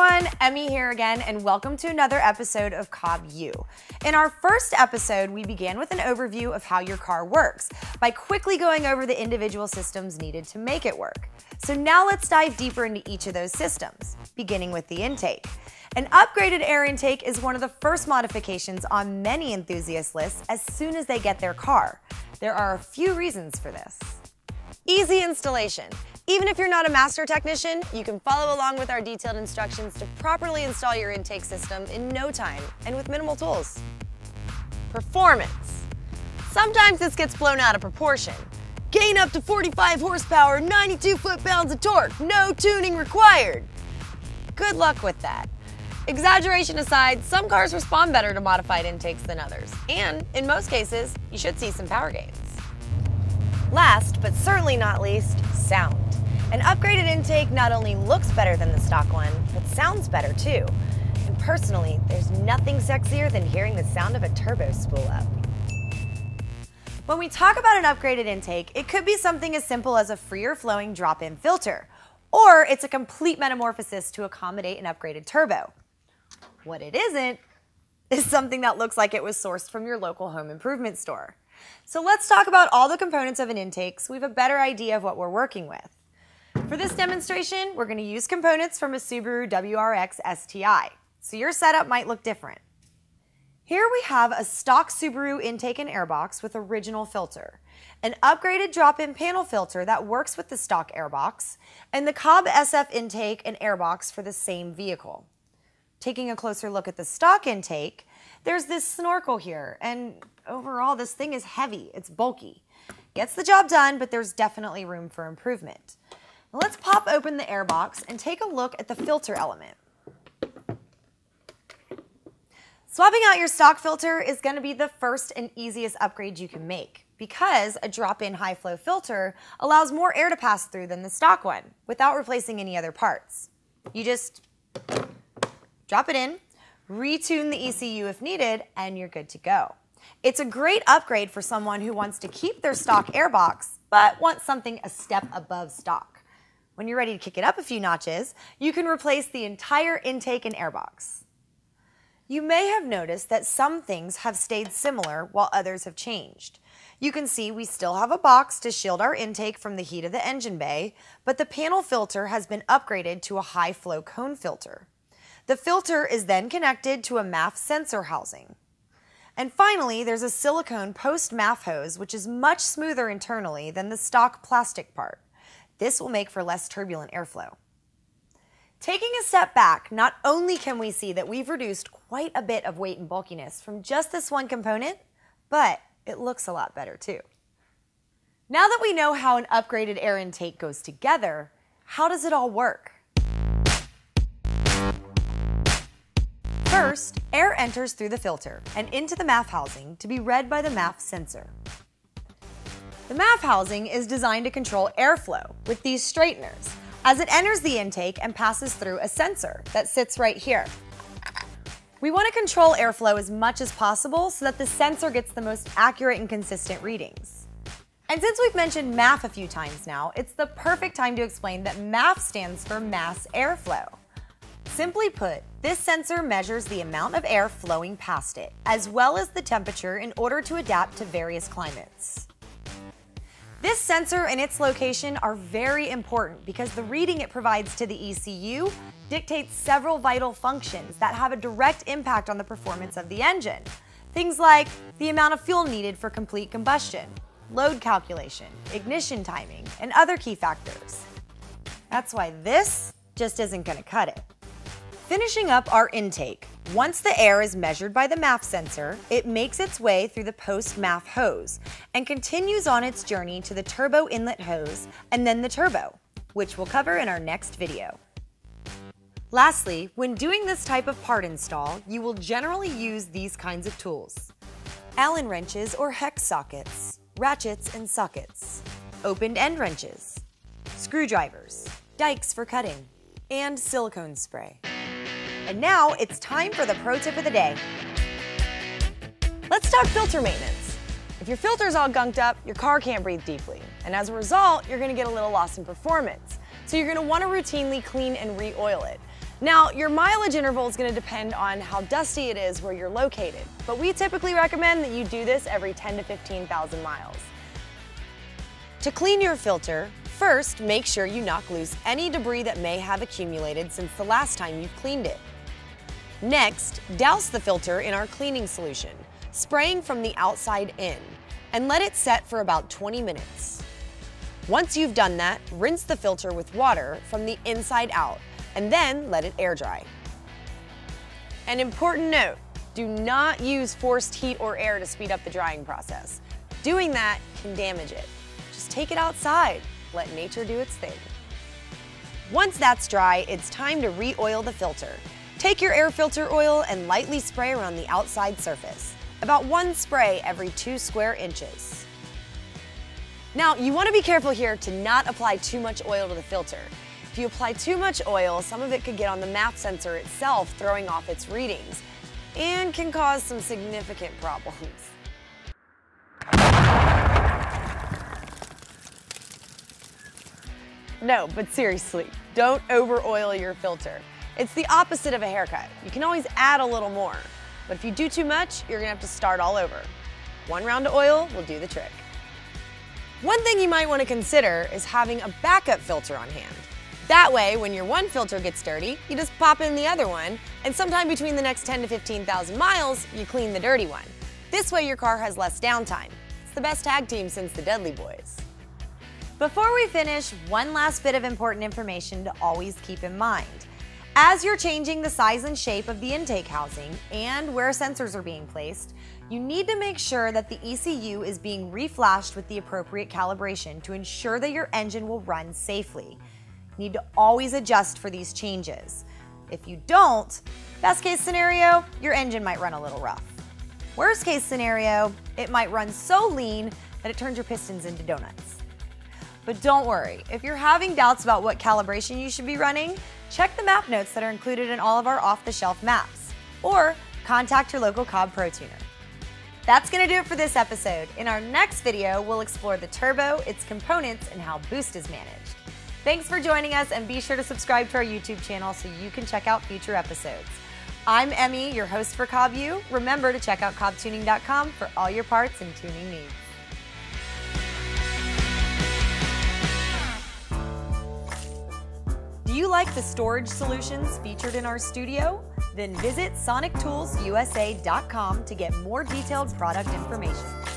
everyone, Emmy here again, and welcome to another episode of Cobb U. In our first episode, we began with an overview of how your car works by quickly going over the individual systems needed to make it work. So now let's dive deeper into each of those systems, beginning with the intake. An upgraded air intake is one of the first modifications on many enthusiast lists as soon as they get their car. There are a few reasons for this. Easy installation. Even if you're not a master technician, you can follow along with our detailed instructions to properly install your intake system in no time and with minimal tools. Performance. Sometimes this gets blown out of proportion. Gain up to 45 horsepower, 92 foot-pounds of torque, no tuning required. Good luck with that. Exaggeration aside, some cars respond better to modified intakes than others, and in most cases, you should see some power gains. Last, but certainly not least, sound. An upgraded intake not only looks better than the stock one, but sounds better too. And personally, there's nothing sexier than hearing the sound of a turbo spool up. When we talk about an upgraded intake, it could be something as simple as a freer flowing drop-in filter, or it's a complete metamorphosis to accommodate an upgraded turbo. What it isn't is something that looks like it was sourced from your local home improvement store. So let's talk about all the components of an intake so we have a better idea of what we're working with. For this demonstration, we're going to use components from a Subaru WRX STI, so your setup might look different. Here we have a stock Subaru intake and airbox with original filter, an upgraded drop-in panel filter that works with the stock airbox, and the Cobb SF intake and airbox for the same vehicle. Taking a closer look at the stock intake, there's this snorkel here, and overall this thing is heavy, it's bulky. Gets the job done, but there's definitely room for improvement. Let's pop open the air box and take a look at the filter element. Swapping out your stock filter is going to be the first and easiest upgrade you can make because a drop-in high-flow filter allows more air to pass through than the stock one without replacing any other parts. You just drop it in, retune the ECU if needed, and you're good to go. It's a great upgrade for someone who wants to keep their stock airbox but wants something a step above stock. When you're ready to kick it up a few notches, you can replace the entire intake and airbox. You may have noticed that some things have stayed similar while others have changed. You can see we still have a box to shield our intake from the heat of the engine bay, but the panel filter has been upgraded to a high flow cone filter. The filter is then connected to a MAF sensor housing. And finally, there's a silicone post MAF hose, which is much smoother internally than the stock plastic part. This will make for less turbulent airflow. Taking a step back, not only can we see that we've reduced quite a bit of weight and bulkiness from just this one component, but it looks a lot better too. Now that we know how an upgraded air intake goes together, how does it all work? First, air enters through the filter and into the MAF housing to be read by the MAF sensor. The MAF housing is designed to control airflow with these straighteners as it enters the intake and passes through a sensor that sits right here. We want to control airflow as much as possible so that the sensor gets the most accurate and consistent readings. And since we've mentioned MAF a few times now, it's the perfect time to explain that MAF stands for mass airflow. Simply put, this sensor measures the amount of air flowing past it, as well as the temperature in order to adapt to various climates. This sensor and its location are very important because the reading it provides to the ECU dictates several vital functions that have a direct impact on the performance of the engine. Things like the amount of fuel needed for complete combustion, load calculation, ignition timing, and other key factors. That's why this just isn't going to cut it. Finishing up our intake, once the air is measured by the MAF sensor, it makes its way through the post-MAF hose and continues on its journey to the turbo inlet hose and then the turbo, which we'll cover in our next video. Lastly, when doing this type of part install, you will generally use these kinds of tools. Allen wrenches or hex sockets, ratchets and sockets, opened end wrenches, screwdrivers, dikes for cutting, and silicone spray. And now it's time for the pro tip of the day. Let's talk filter maintenance. If your filter's all gunked up, your car can't breathe deeply. And as a result, you're gonna get a little loss in performance. So you're gonna wanna routinely clean and re-oil it. Now, your mileage interval is gonna depend on how dusty it is where you're located, but we typically recommend that you do this every 10 to 15,000 miles. To clean your filter, first make sure you knock loose any debris that may have accumulated since the last time you've cleaned it. Next, douse the filter in our cleaning solution, spraying from the outside in, and let it set for about 20 minutes. Once you've done that, rinse the filter with water from the inside out and then let it air dry. An important note, do not use forced heat or air to speed up the drying process. Doing that can damage it. Just take it outside, let nature do its thing. Once that's dry, it's time to re-oil the filter. Take your air filter oil and lightly spray around the outside surface. About one spray every two square inches. Now, you want to be careful here to not apply too much oil to the filter. If you apply too much oil, some of it could get on the MAF sensor itself, throwing off its readings, and can cause some significant problems. No, but seriously, don't over oil your filter. It's the opposite of a haircut. You can always add a little more, but if you do too much, you're gonna have to start all over. One round of oil will do the trick. One thing you might want to consider is having a backup filter on hand. That way, when your one filter gets dirty, you just pop in the other one, and sometime between the next 10 to 15,000 miles, you clean the dirty one. This way your car has less downtime. It's the best tag team since the Dudley Boyz. Before we finish, one last bit of important information to always keep in mind. As you're changing the size and shape of the intake housing and where sensors are being placed, you need to make sure that the ECU is being reflashed with the appropriate calibration to ensure that your engine will run safely. You need to always adjust for these changes. If you don't, best case scenario, your engine might run a little rough. Worst case scenario, it might run so lean that it turns your pistons into donuts. But don't worry, if you're having doubts about what calibration you should be running, check the map notes that are included in all of our off-the-shelf maps, or contact your local Cobb Pro Tuner. That's gonna do it for this episode. In our next video, we'll explore the turbo, its components, and how boost is managed. Thanks for joining us, and be sure to subscribe to our YouTube channel so you can check out future episodes. I'm Emmy, your host for CobbU. Remember to check out cobbtuning.com for all your parts and tuning needs. You like the storage solutions featured in our studio? Then visit sonictoolsusa.com to get more detailed product information.